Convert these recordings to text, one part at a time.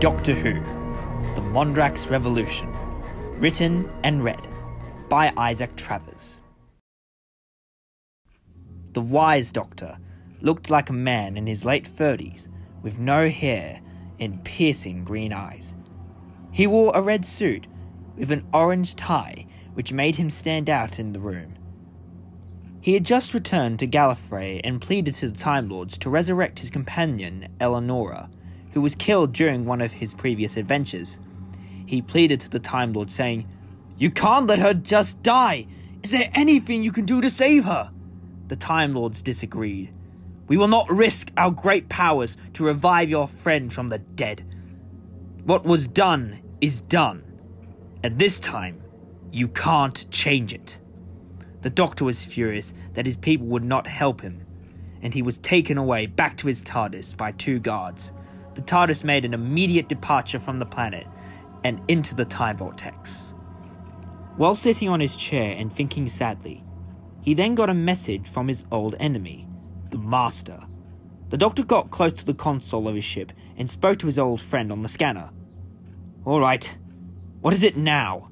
Doctor Who The Mondrax Revolution. Written and read by Isaac Travers. The wise doctor looked like a man in his late 30s with no hair and piercing green eyes. He wore a red suit with an orange tie which made him stand out in the room. He had just returned to Gallifrey and pleaded to the Time Lords to resurrect his companion, Eleonora, who was killed during one of his previous adventures. He pleaded to the Time Lord, saying, You can't let her just die! Is there anything you can do to save her? The Time Lords disagreed. We will not risk our great powers to revive your friend from the dead. What was done is done, and this time, you can't change it. The doctor was furious that his people would not help him, and he was taken away back to his TARDIS by two guards. The TARDIS made an immediate departure from the planet and into the time vortex. While sitting on his chair and thinking sadly, he then got a message from his old enemy, the Master. The doctor got close to the console of his ship and spoke to his old friend on the scanner. All right, what is it now?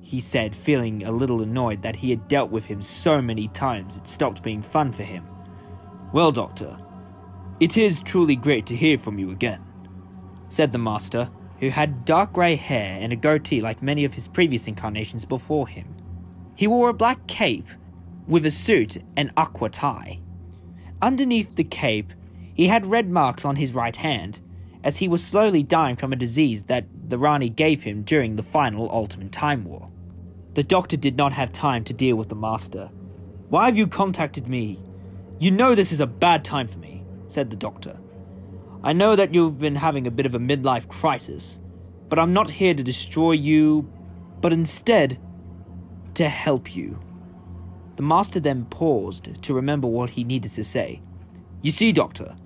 He said, feeling a little annoyed that he had dealt with him so many times it stopped being fun for him. Well, Doctor, it is truly great to hear from you again, said the Master, who had dark grey hair and a goatee like many of his previous incarnations before him. He wore a black cape with a suit and aqua tie. Underneath the cape, he had red marks on his right hand, as he was slowly dying from a disease that the Rani gave him during the final Ultimate Time War. The doctor did not have time to deal with the master. Why have you contacted me? You know this is a bad time for me, said the doctor. I know that you've been having a bit of a midlife crisis, but I'm not here to destroy you, but instead to help you. The master then paused to remember what he needed to say. You see, Doctor,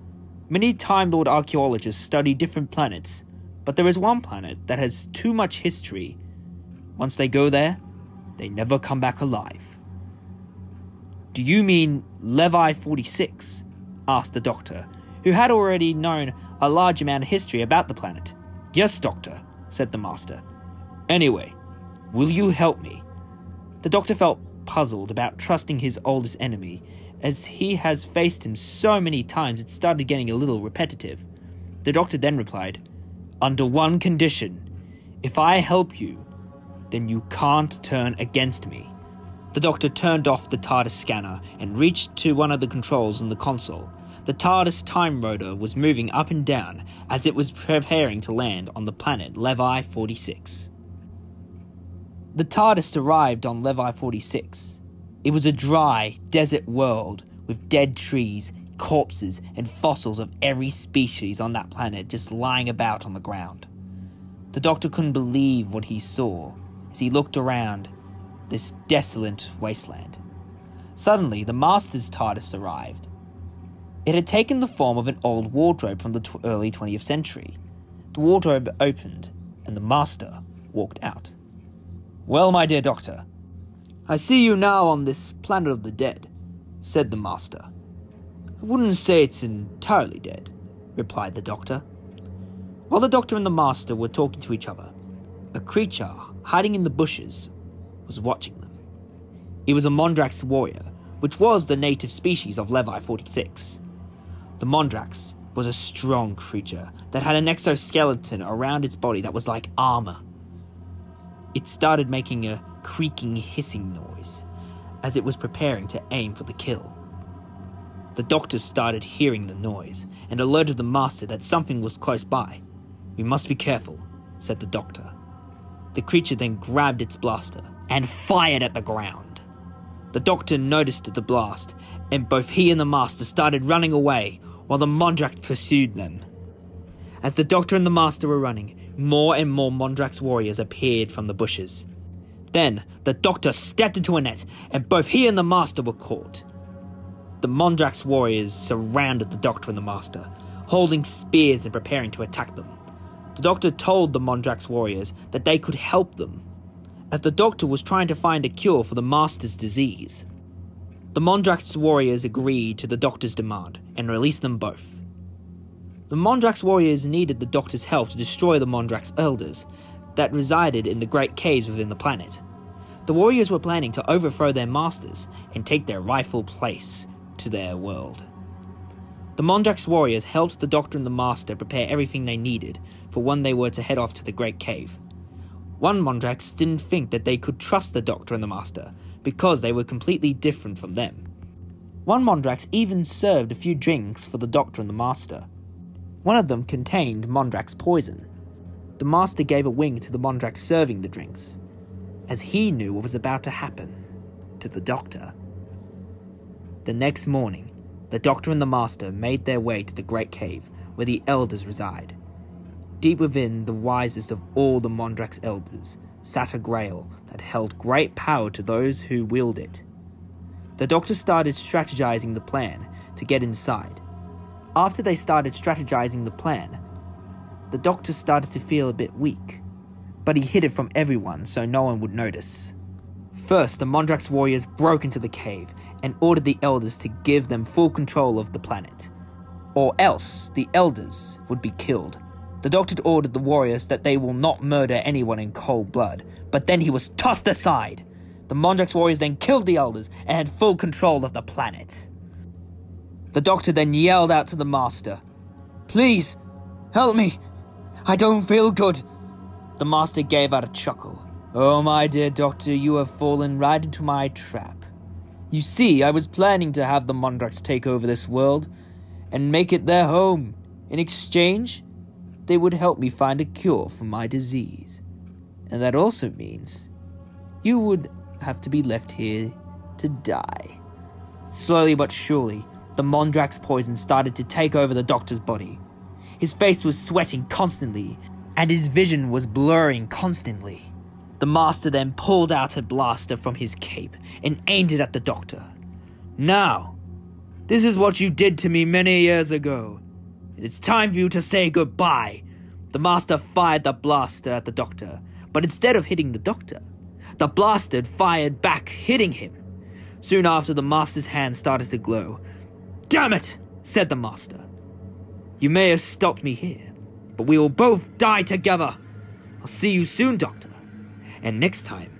many Time Lord archaeologists study different planets, but there is one planet that has too much history. Once they go there, they never come back alive. Do you mean Levi 46? Asked the doctor, who had already known a large amount of history about the planet. Yes, doctor, said the master. Anyway, will you help me? The doctor felt puzzled about trusting his oldest enemy, as he has faced him so many times it started getting a little repetitive. The doctor then replied, Under one condition. If I help you, then you can't turn against me. The doctor turned off the TARDIS scanner and reached to one of the controls on the console. The TARDIS time rotor was moving up and down as it was preparing to land on the planet Levi 46. The TARDIS arrived on Levi 46. It was a dry, desert world with dead trees, corpses, and fossils of every species on that planet just lying about on the ground. The doctor couldn't believe what he saw as he looked around this desolate wasteland. Suddenly, the Master's TARDIS arrived. It had taken the form of an old wardrobe from the t- early 20th century. The wardrobe opened, and the Master walked out. Well, my dear Doctor, I see you now on this planet of the dead, said the Master. I wouldn't say it's entirely dead, replied the Doctor. While the Doctor and the Master were talking to each other, a creature hiding in the bushes was watching them. It was a Mondrax warrior, which was the native species of Levi 46. The Mondrax was a strong creature that had an exoskeleton around its body that was like armor. It started making a creaking, hissing noise as it was preparing to aim for the kill. The doctors started hearing the noise and alerted the master that something was close by. We must be careful, said the doctor. The creature then grabbed its blaster and fired at the ground. The doctor noticed the blast, and both he and the master started running away while the Mondrax pursued them. As the doctor and the master were running, more and more Mondrax warriors appeared from the bushes. Then the doctor stepped into a net, and both he and the master were caught. The Mondrax warriors surrounded the doctor and the master, holding spears and preparing to attack them. The doctor told the Mondrax warriors that they could help them, as the doctor was trying to find a cure for the master's disease. The Mondrax warriors agreed to the doctor's demand and released them both. The Mondrax warriors needed the Doctor's help to destroy the Mondrax elders that resided in the great caves within the planet. The warriors were planning to overthrow their masters and take their rightful place to their world. The Mondrax warriors helped the Doctor and the Master prepare everything they needed for when they were to head off to the Great Cave. One Mondrax didn't think that they could trust the Doctor and the Master because they were completely different from them. One Mondrax even served a few drinks for the Doctor and the Master. One of them contained Mondrax poison. The Master gave a wink to the Mondrax serving the drinks, as he knew what was about to happen to the Doctor. The next morning, the Doctor and the Master made their way to the Great Cave where the Elders reside. Deep within the wisest of all the Mondrax Elders sat a grail that held great power to those who wield it. The Doctor started strategizing the plan to get inside. After they started strategizing the plan, the Doctor started to feel a bit weak, but he hid it from everyone so no one would notice. First, the Mondrax warriors broke into the cave and ordered the elders to give them full control of the planet. Or else, the elders would be killed. The doctor ordered the warriors that they will not murder anyone in cold blood, but then he was tossed aside. The Mondrax warriors then killed the elders and had full control of the planet. The doctor then yelled out to the master, Please, help me. I don't feel good. The master gave out a chuckle. Oh, my dear doctor, you have fallen right into my trap. You see, I was planning to have the Mondrax take over this world and make it their home. In exchange, they would help me find a cure for my disease. And that also means you would have to be left here to die. Slowly but surely, the Mondrax poison started to take over the doctor's body. His face was sweating constantly, and his vision was blurring constantly. The master then pulled out a blaster from his cape and aimed it at the doctor. Now, this is what you did to me many years ago. It's time for you to say goodbye. The master fired the blaster at the doctor, but instead of hitting the doctor, the blaster fired back, hitting him. Soon after, the master's hand started to glow. Damn it, said the master. You may have stopped me here, but we will both die together. I'll see you soon, doctor. And next time,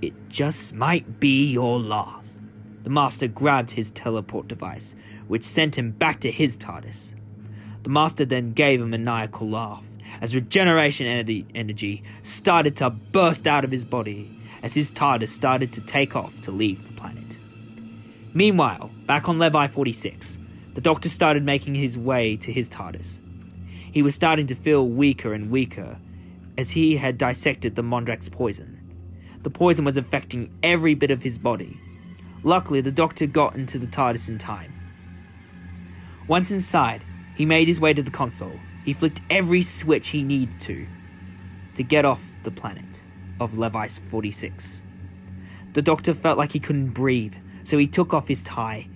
it just might be your last. The master grabbed his teleport device, which sent him back to his TARDIS. The master then gave a maniacal laugh as regeneration energy started to burst out of his body as his TARDIS started to take off to leave the planet. Meanwhile, back on Levi 46, the Doctor started making his way to his TARDIS. He was starting to feel weaker and weaker as he had dissected the Mondrax poison. The poison was affecting every bit of his body. Luckily, the doctor got into the TARDIS in time. Once inside, he made his way to the console. He flicked every switch he needed to to get off the planet of Levi 46. The doctor felt like he couldn't breathe, so he took off his tie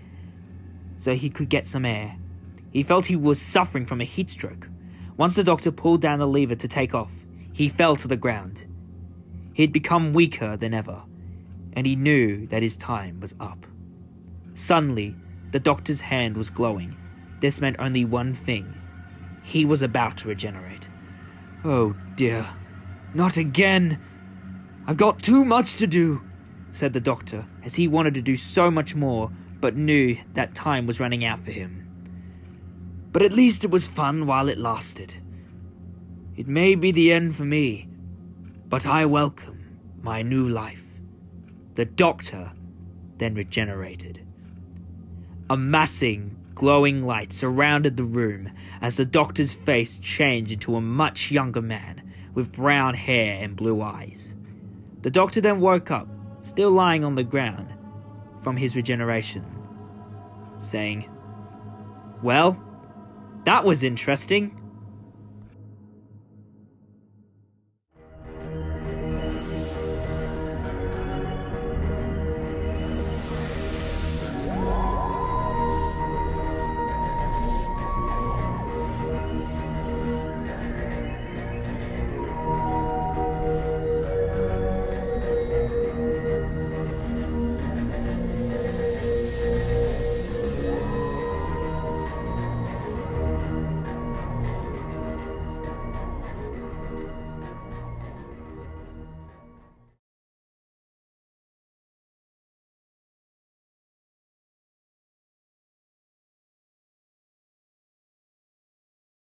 so he could get some air. He felt he was suffering from a heat stroke. Once the doctor pulled down the lever to take off, he fell to the ground. He had become weaker than ever, and he knew that his time was up. Suddenly, the doctor's hand was glowing. This meant only one thing. He was about to regenerate. Oh dear, not again! I've got too much to do, said the doctor, as he wanted to do so much more, but knew that time was running out for him. But at least it was fun while it lasted. It may be the end for me, but I welcome my new life. The doctor then regenerated. A massing, glowing light surrounded the room as the doctor's face changed into a much younger man with brown hair and blue eyes. The doctor then woke up, still lying on the ground, from his regeneration, saying, Well, that was interesting.